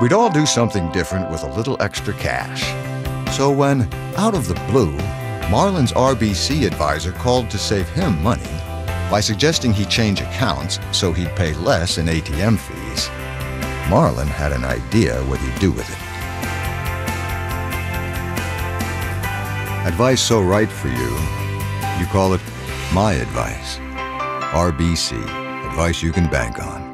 We'd all do something different with a little extra cash. So when, out of the blue, Marlin's RBC advisor called to save him money by suggesting he change accounts so he'd pay less in ATM fees, Marlin had an idea what he'd do with it. Advice so right for you, you call it my advice. RBC, advice you can bank on.